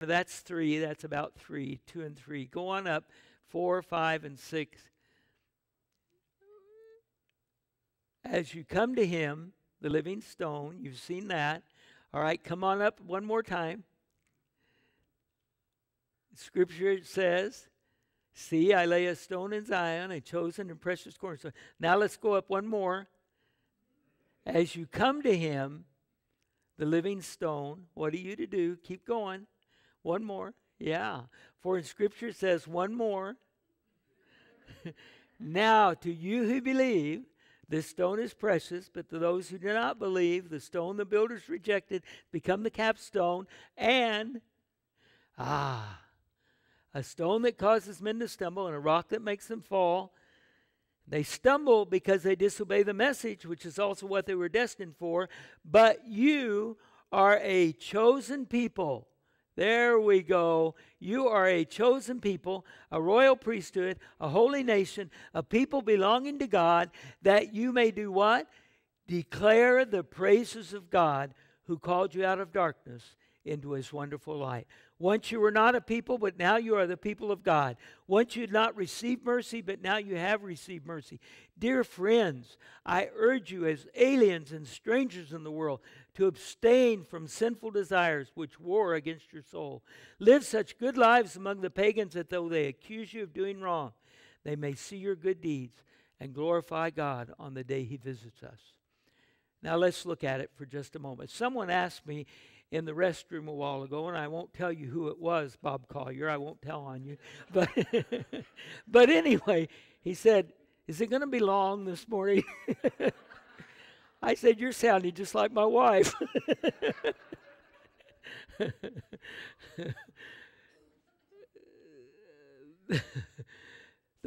That's three. That's about three. Two and three. Go on up. Four, five, and six. As you come to him, the living stone, you've seen that. All right, come on up one more time. Scripture says, See, I lay a stone in Zion, a chosen and precious cornerstone. Now let's go up one more. As you come to him, the living stone, what are you to do? Keep going. One more. Yeah. For in Scripture it says, one more. now, to you who believe, this stone is precious, but to those who do not believe, the stone the builders rejected become the capstone, and ah, a stone that causes men to stumble and a rock that makes them fall. They stumble because they disobey the message, which is also what they were destined for. But you are a chosen people. There we go. You are a chosen people, a royal priesthood, a holy nation, a people belonging to God, that you may do what? Declare the praises of God who called you out of darkness into his wonderful light. Once you were not a people, but now you are the people of God. Once you had not received mercy, but now you have received mercy. Dear friends, I urge you as aliens and strangers in the world to abstain from sinful desires which war against your soul. Live such good lives among the pagans that though they accuse you of doing wrong, they may see your good deeds and glorify God on the day he visits us. Now let's look at it for just a moment. Someone asked me in the restroom a while ago, and I won't tell you who it was, Bob Collier. I won't tell on you. But, but anyway, he said, Is it going to be long this morning? I said, You're sounding just like my wife. the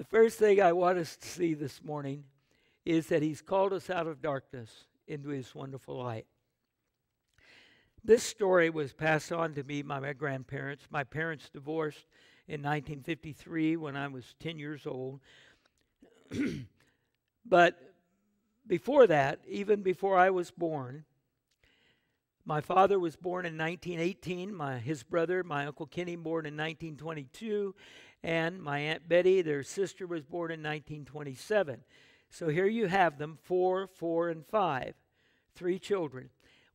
first thing I want us to see this morning is that He's called us out of darkness into His wonderful light. This story was passed on to me by my grandparents. My parents divorced in 1953 when I was 10 years old. but before that, even before I was born, my father was born in 1918. My, his brother, my Uncle Kenny, born in 1922. And my Aunt Betty, their sister, was born in 1927. So here you have them four, four, and five. Three children.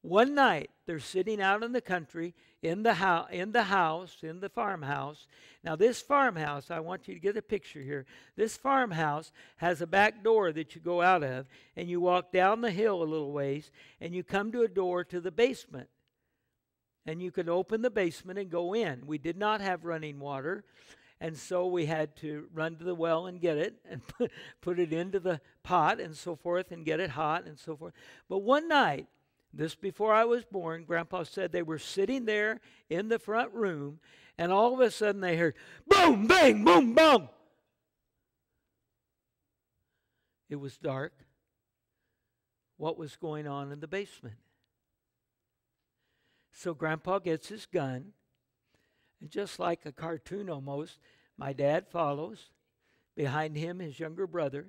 One night, they're sitting out in the country, in the, ho- in the house, in the farmhouse. Now, this farmhouse, I want you to get a picture here. This farmhouse has a back door that you go out of, and you walk down the hill a little ways, and you come to a door to the basement. And you can open the basement and go in. We did not have running water, and so we had to run to the well and get it and put, put it into the pot and so forth and get it hot and so forth. But one night, this before I was born, Grandpa said they were sitting there in the front room, and all of a sudden they heard boom, bang, boom, boom. It was dark. What was going on in the basement? So Grandpa gets his gun, and just like a cartoon almost, my dad follows. Behind him, his younger brother.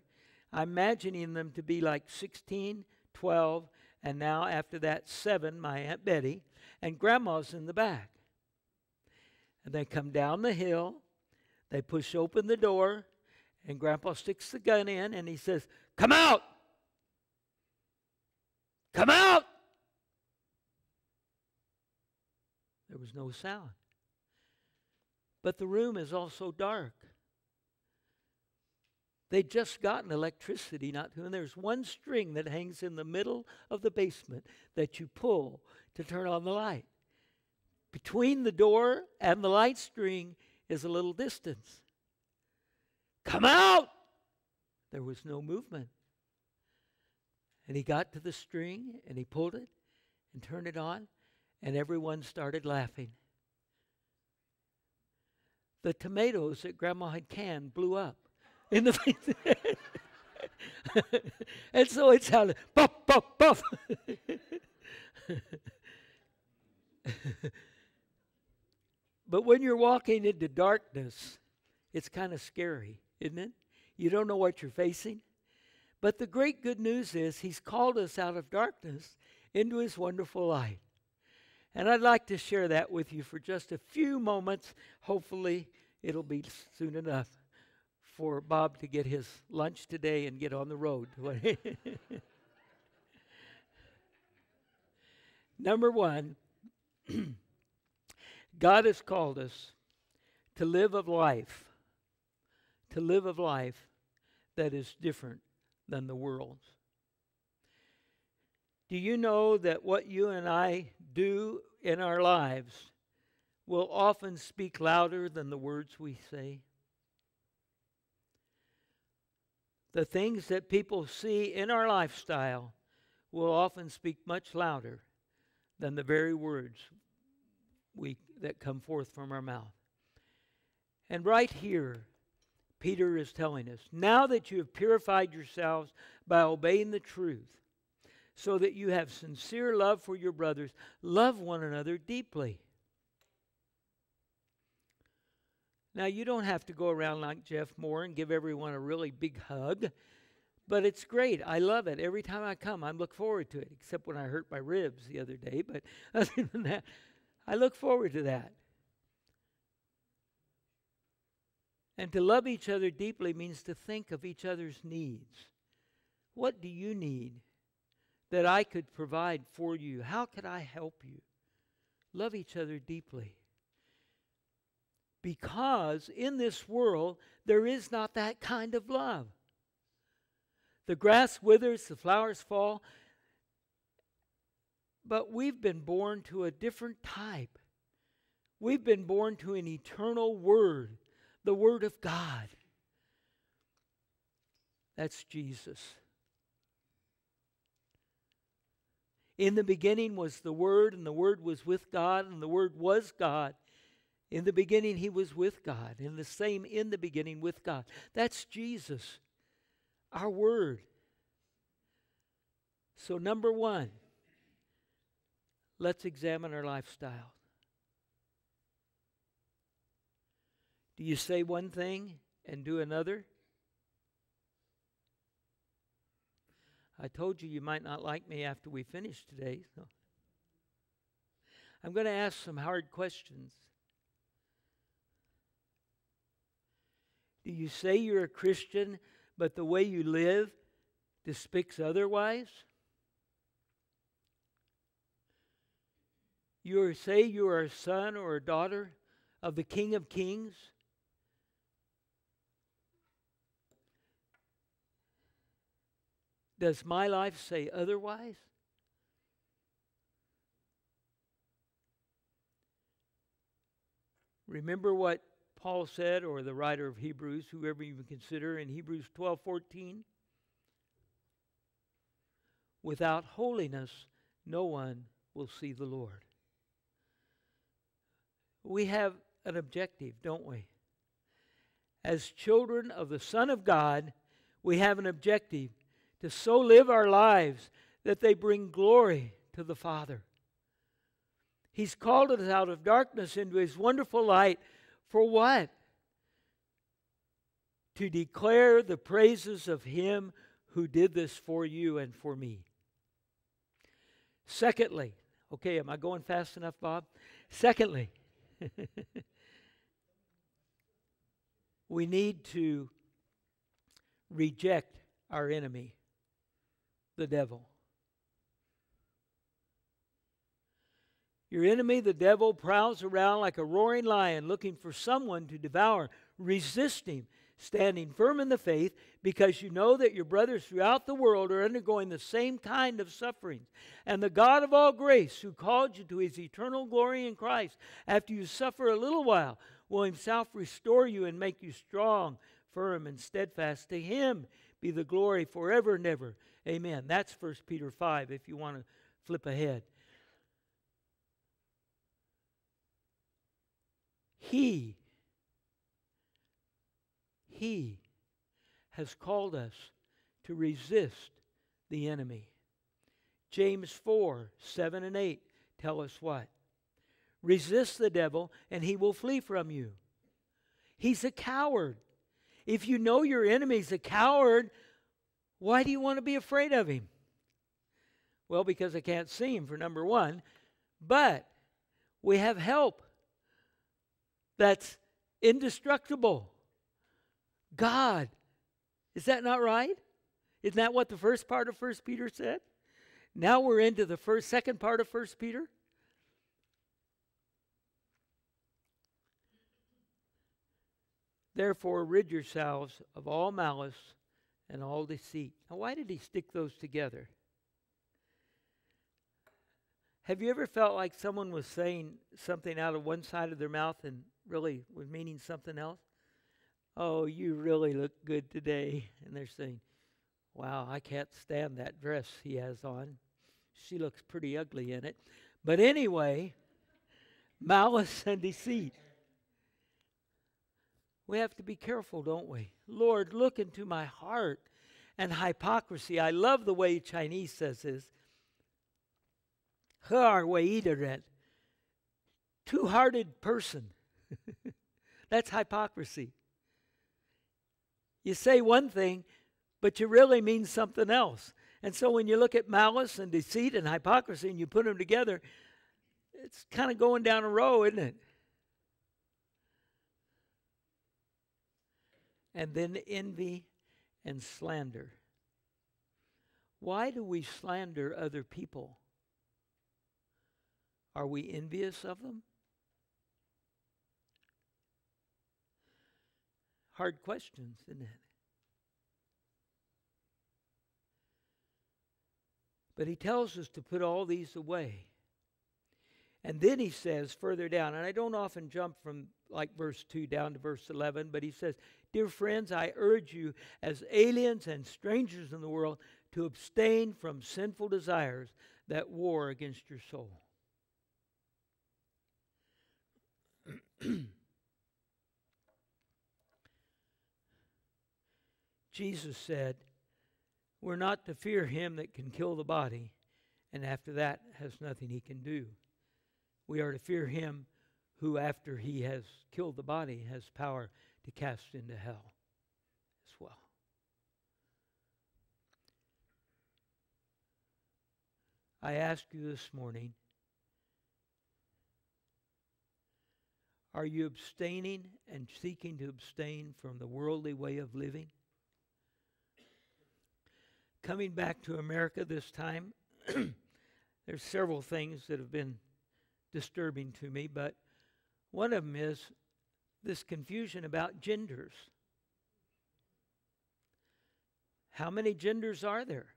I'm imagining them to be like 16, 12, and now after that, seven, my Aunt Betty, and Grandma's in the back. And they come down the hill, they push open the door, and Grandpa sticks the gun in and he says, Come out! Come out! There was no sound. But the room is also dark. They'd just gotten electricity not too, and there's one string that hangs in the middle of the basement that you pull to turn on the light. Between the door and the light string is a little distance. Come out! There was no movement. And he got to the string and he pulled it and turned it on, and everyone started laughing. The tomatoes that Grandma had canned blew up in the face. and so it sounded puff, puff, puff. but when you're walking into darkness, it's kind of scary, isn't it? You don't know what you're facing. But the great good news is He's called us out of darkness into His wonderful light. And I'd like to share that with you for just a few moments. Hopefully, it'll be soon enough for Bob to get his lunch today and get on the road. Number one, God has called us to live a life, to live a life that is different than the world's. Do you know that what you and I do in our lives will often speak louder than the words we say? The things that people see in our lifestyle will often speak much louder than the very words we, that come forth from our mouth. And right here, Peter is telling us now that you have purified yourselves by obeying the truth, so that you have sincere love for your brothers. Love one another deeply. Now, you don't have to go around like Jeff Moore and give everyone a really big hug, but it's great. I love it. Every time I come, I look forward to it, except when I hurt my ribs the other day. But other than that, I look forward to that. And to love each other deeply means to think of each other's needs. What do you need? that I could provide for you? How could I help you? Love each other deeply. Because in this world, there is not that kind of love. The grass withers, the flowers fall, but we've been born to a different type. We've been born to an eternal Word, the Word of God. That's Jesus. In the beginning was the Word, and the Word was with God, and the Word was God. In the beginning, He was with God, In the same in the beginning with God. That's Jesus, our Word. So, number one, let's examine our lifestyle. Do you say one thing and do another? I told you you might not like me after we finish today. So I'm going to ask some hard questions. Do you say you're a Christian, but the way you live depicts otherwise? You say you are a son or a daughter of the King of Kings, Does my life say otherwise? Remember what Paul said, or the writer of Hebrews, whoever you consider, in Hebrews 12 14? Without holiness, no one will see the Lord. We have an objective, don't we? As children of the Son of God, we have an objective to so live our lives that they bring glory to the Father. He's called us out of darkness into His wonderful light for what? To declare the praises of Him who did this for you and for me. Secondly, okay, am I going fast enough, Bob? Secondly, we need to reject our enemy the devil. Your enemy, the devil, prowls around like a roaring lion looking for someone to devour. Resist him, standing firm in the faith, because you know that your brothers throughout the world are undergoing the same kind of sufferings. And the God of all grace, who called you to his eternal glory in Christ, after you suffer a little while, will himself restore you and make you strong, firm, and steadfast. To him be the glory forever and ever. Amen. That's 1 Peter 5 if you want to flip ahead. He, He has called us to resist the enemy. James 4 7 and 8 tell us what? Resist the devil, and he will flee from you. He's a coward. If you know your enemy's a coward, why do you want to be afraid of him? Well, because I can't see him, for number one. But We have help that's indestructible. God. Is that not right? Isn't that what the first part of First Peter said? Now we're into the first second part of First Peter. Therefore, rid yourselves of all malice and all deceit. Now, why did he stick those together? Have you ever felt like someone was saying something out of one side of their mouth and really was meaning something else? Oh, you really look good today. And they're saying, Wow, I can't stand that dress he has on. She looks pretty ugly in it. But anyway, malice and deceit. We have to be careful, don't we? Lord, look into my heart and hypocrisy. I love the way Chinese says this. Two hearted person. That's hypocrisy. You say one thing, but you really mean something else. And so when you look at malice and deceit and hypocrisy and you put them together, it's kind of going down a row, isn't it? and then envy and slander. Why do we slander other people? Are we envious of them? Hard questions, isn't it? But he tells us to put all these away. And then he says further down, and I don't often jump from like verse 2 down to verse 11, but he says, Dear friends, I urge you as aliens and strangers in the world to abstain from sinful desires that war against your soul. Jesus said, We're not to fear him that can kill the body, and after that has nothing he can do. We are to fear him who, after he has killed the body, has power to cast into hell as well. I ask you this morning are you abstaining and seeking to abstain from the worldly way of living? Coming back to America this time, there's several things that have been disturbing to me, but one of them is this confusion about genders. How many genders are there?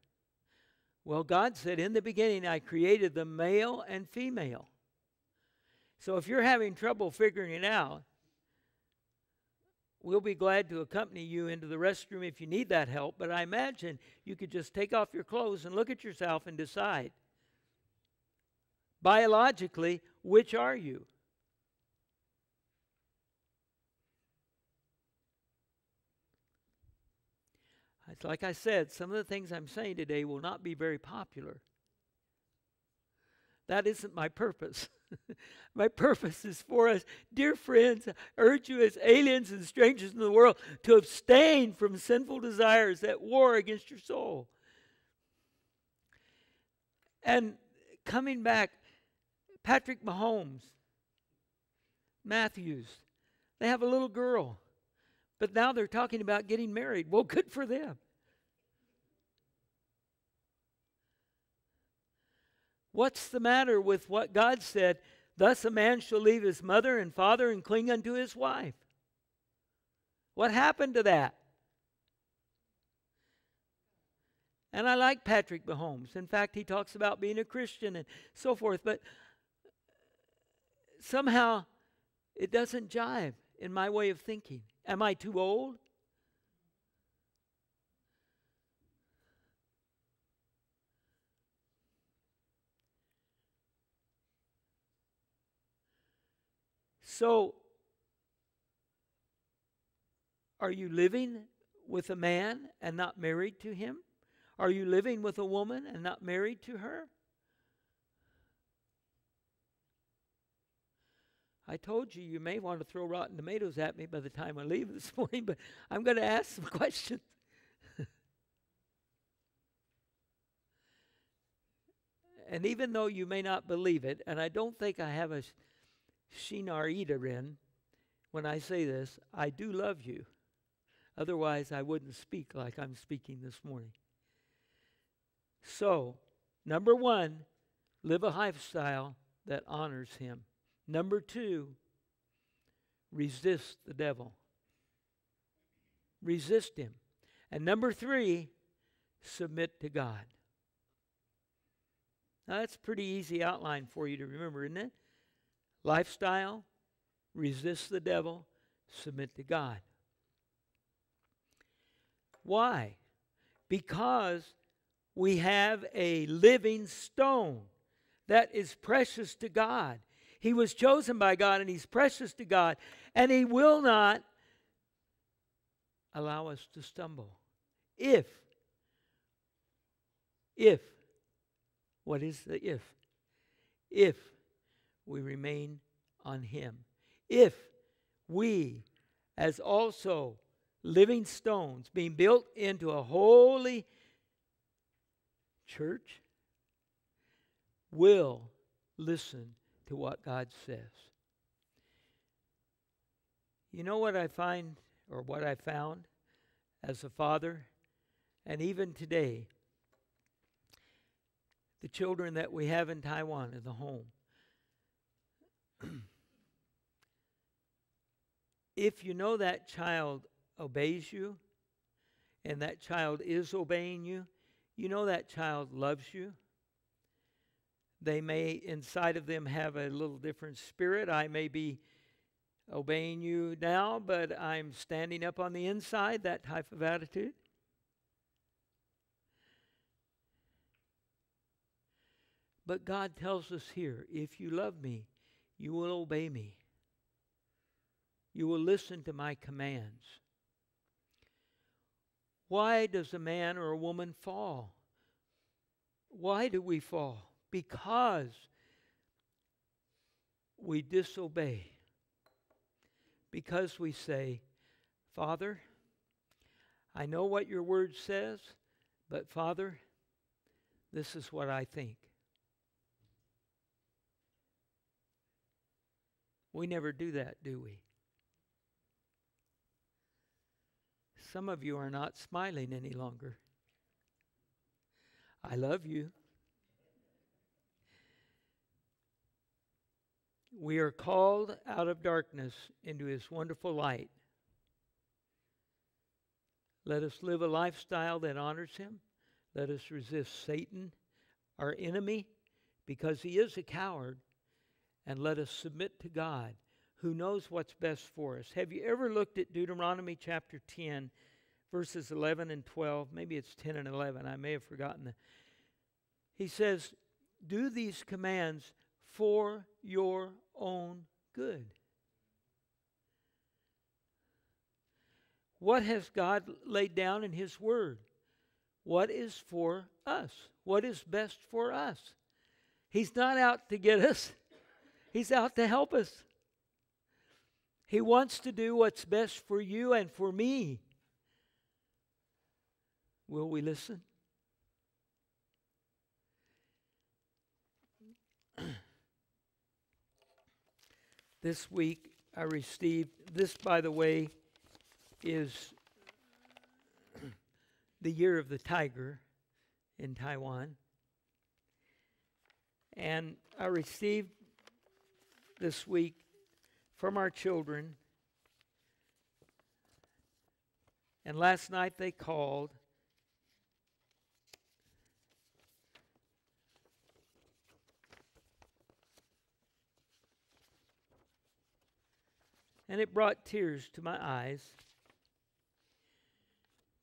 Well, God said, In the beginning, I created the male and female. So if you're having trouble figuring it out, we'll be glad to accompany you into the restroom if you need that help. But I imagine you could just take off your clothes and look at yourself and decide biologically, which are you? It's like I said, some of the things I'm saying today will not be very popular. That isn't my purpose. my purpose is for us, dear friends, I urge you as aliens and strangers in the world to abstain from sinful desires that war against your soul. And coming back, Patrick Mahomes, Matthews, they have a little girl. But now they're talking about getting married. Well, good for them. What's the matter with what God said? Thus a man shall leave his mother and father and cling unto his wife. What happened to that? And I like Patrick Mahomes. In fact, he talks about being a Christian and so forth, but somehow it doesn't jive in my way of thinking. Am I too old? So, are you living with a man and not married to him? Are you living with a woman and not married to her? I told you you may want to throw rotten tomatoes at me by the time I leave this morning, but I'm going to ask some questions. and even though you may not believe it, and I don't think I have a Shinar Idarin, when I say this, I do love you. Otherwise, I wouldn't speak like I'm speaking this morning. So, number one, live a lifestyle that honors Him. Number two, resist the devil. Resist him. And number three, submit to God. Now, that's a pretty easy outline for you to remember, isn't it? Lifestyle, resist the devil, submit to God. Why? Because we have a living stone that is precious to God. He was chosen by God and he's precious to God, and he will not allow us to stumble. If, if, what is the if? If we remain on him. If we, as also living stones, being built into a holy church, will listen to what God says. You know what I find, or what I found as a father, and even today, the children that we have in Taiwan in the home. If you know that child obeys you, and that child is obeying you, you know that child loves you. They may, inside of them, have a little different spirit. I may be obeying you now, but I'm standing up on the inside, that type of attitude. But God tells us here if you love me, you will obey me. You will listen to my commands. Why does a man or a woman fall? Why do we fall? Because we disobey. Because we say, Father, I know what your word says, but Father, this is what I think. We never do that, do we? Some of you are not smiling any longer. I love you. We are called out of darkness into his wonderful light. Let us live a lifestyle that honors him. Let us resist Satan, our enemy, because he is a coward. And let us submit to God who knows what's best for us. Have you ever looked at Deuteronomy chapter 10, verses 11 and 12? Maybe it's 10 and 11. I may have forgotten that. He says, Do these commands for your own good. What has God laid down in His Word? What is for us? What is best for us? He's not out to get us, He's out to help us. He wants to do what's best for you and for me. Will we listen? this week I received, this, by the way, is the year of the tiger in Taiwan. And I received this week from our children. And last night they called. And it brought tears to my eyes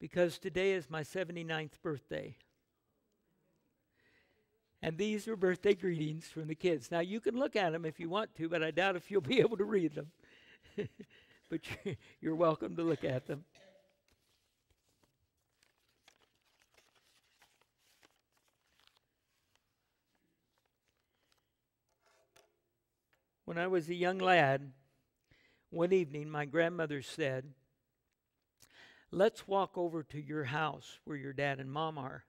because today is my 79th birthday. And these are birthday greetings from the kids. Now, you can look at them if you want to, but I doubt if you'll be able to read them. but you're welcome to look at them. When I was a young lad, one evening my grandmother said, Let's walk over to your house where your dad and mom are.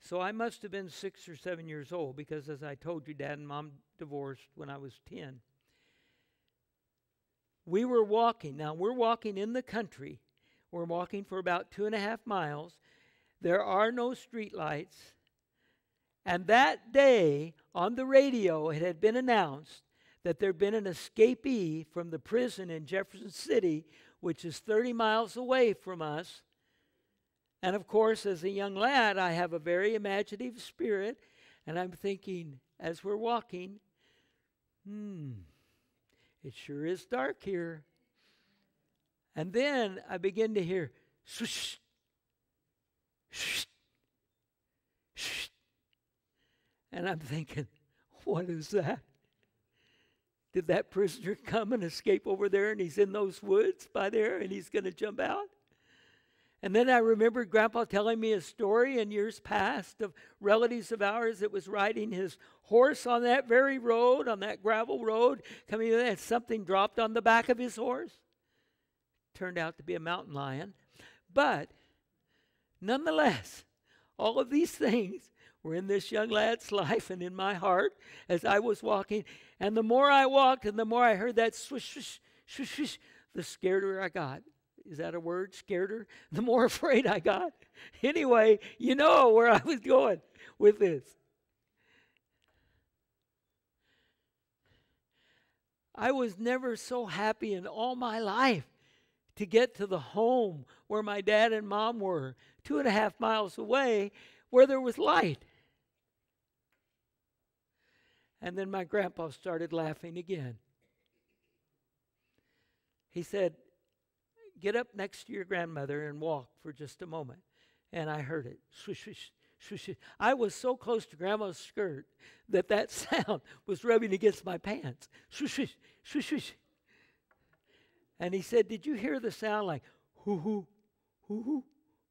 So I must have been six or seven years old because, as I told you, dad and mom divorced when I was 10. We were walking. Now, we're walking in the country. We're walking for about two and a half miles. There are no streetlights. And that day on the radio, it had been announced that there had been an escapee from the prison in Jefferson City, which is 30 miles away from us, and of course, as a young lad, I have a very imaginative spirit, and I'm thinking as we're walking, hmm, it sure is dark here. And then I begin to hear swish, swish, swish. And I'm thinking, what is that? Did that prisoner come and escape over there and he's in those woods by there and he's going to jump out? And then I remembered Grandpa telling me a story in years past of relatives of ours that was riding his horse on that very road, on that gravel road, coming in, and something dropped on the back of his horse. Turned out to be a mountain lion. But nonetheless, all of these things were in this young lad's life and in my heart as I was walking. And the more I walked and the more I heard that swish, swish, swish, swish, the scarier I got. Is that a word? Scared her? The more afraid I got. Anyway, you know where I was going with this. I was never so happy in all my life to get to the home where my dad and mom were, two and a half miles away, where there was light. And then my grandpa started laughing again. He said, Get up next to your grandmother and walk for just a moment. And I heard it. Swish, swish, swish. swish. I was so close to grandma's skirt that that sound was rubbing against my pants. Swish, swish, swish, swish. And he said, Did you hear the sound like hoo hoo, hoo hoo,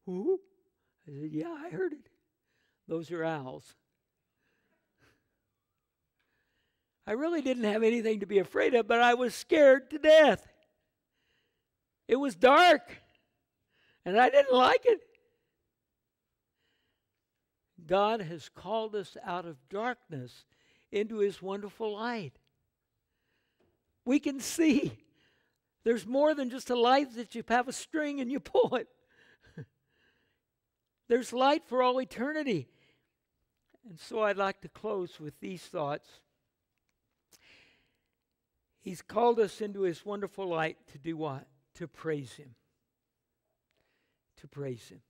hoo hoo? I said, Yeah, I heard it. Those are owls. I really didn't have anything to be afraid of, but I was scared to death. It was dark, and I didn't like it. God has called us out of darkness into his wonderful light. We can see. There's more than just a light that you have a string and you pull it. There's light for all eternity. And so I'd like to close with these thoughts. He's called us into his wonderful light to do what? to praise Him. To praise Him.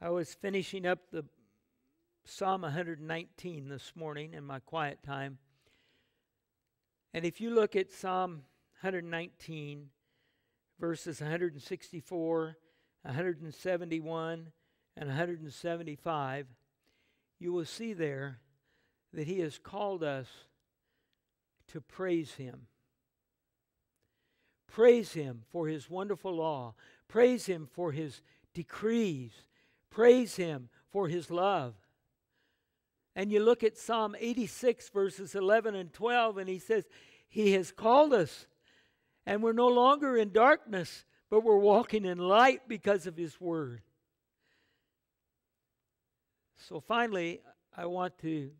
I was finishing up the Psalm 119 this morning in my quiet time. And if you look at Psalm 119, verses 164, 171, and 175, you will see there that He has called us to praise Him. Praise Him for His wonderful law. Praise Him for His decrees. Praise Him for His love. And you look at Psalm 86, verses 11 and 12, and He says, He has called us, and we're no longer in darkness, but we're walking in light because of His word. So finally, I want to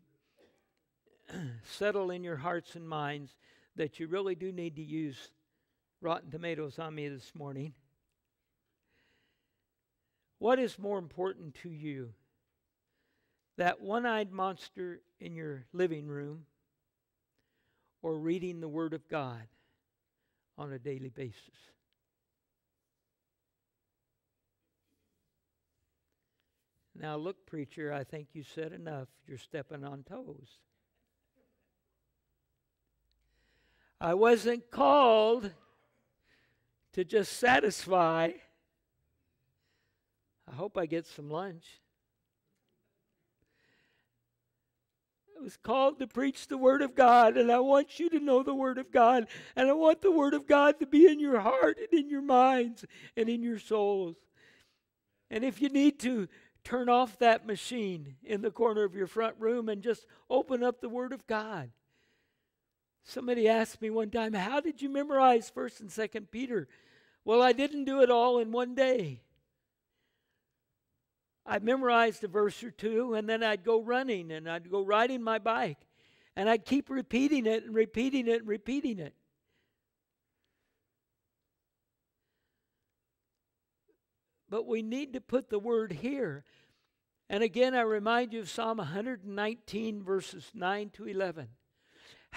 settle in your hearts and minds that you really do need to use Rotten Tomatoes on me this morning. What is more important to you? That one eyed monster in your living room or reading the Word of God on a daily basis? Now, look, preacher, I think you said enough. You're stepping on toes. I wasn't called to just satisfy. I hope I get some lunch. I was called to preach the Word of God, and I want you to know the Word of God, and I want the Word of God to be in your heart and in your minds and in your souls. And if you need to, turn off that machine in the corner of your front room and just open up the Word of God. Somebody asked me one time, How did you memorize 1st and 2nd Peter? Well, I didn't do it all in one day. I memorized a verse or two, and then I'd go running and I'd go riding my bike, and I'd keep repeating it and repeating it and repeating it. But we need to put the word here. And again, I remind you of Psalm 119, verses 9 to 11.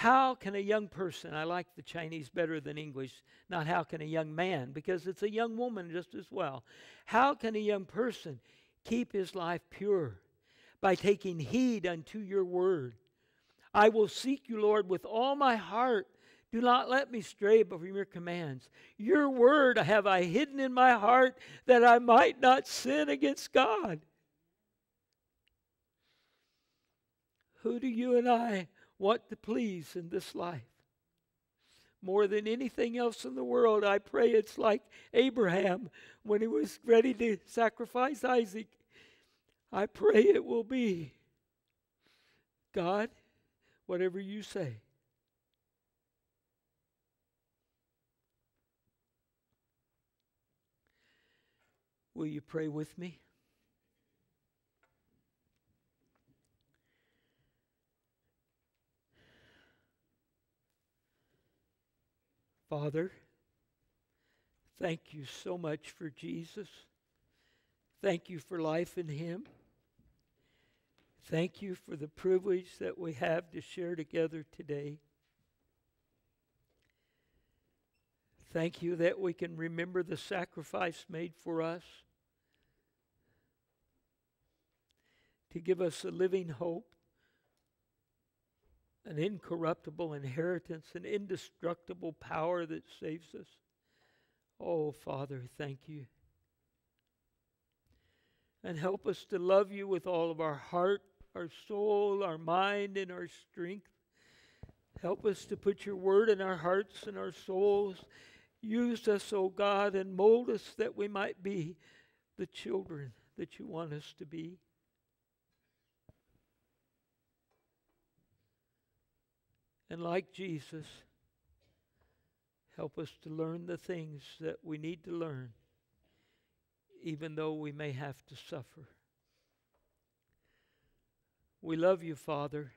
How can a young person, I like the Chinese better than English, not how can a young man, because it's a young woman just as well. How can a young person keep his life pure? By taking heed unto your word. I will seek you, Lord, with all my heart. Do not let me stray from your commands. Your word have I hidden in my heart that I might not sin against God. Who do you and I want to please in this life? More than anything else in the world, I pray it's like Abraham when he was ready to sacrifice Isaac. I pray it will be God, whatever you say. Will you pray with me? Father, thank you so much for Jesus. Thank you for life in Him. Thank you for the privilege that we have to share together today. Thank you that we can remember the sacrifice made for us to give us a living hope an incorruptible inheritance, an indestructible power that saves us. Oh, Father, thank you. And help us to love you with all of our heart, our soul, our mind, and our strength. Help us to put your word in our hearts and our souls. Use us, O oh God, and mold us that we might be the children that you want us to be. And like Jesus, help us to learn the things that we need to learn, even though we may have to suffer. We love you, Father.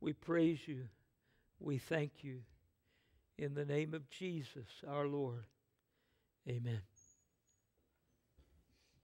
We praise you. We thank you. In the name of Jesus, our Lord. Amen.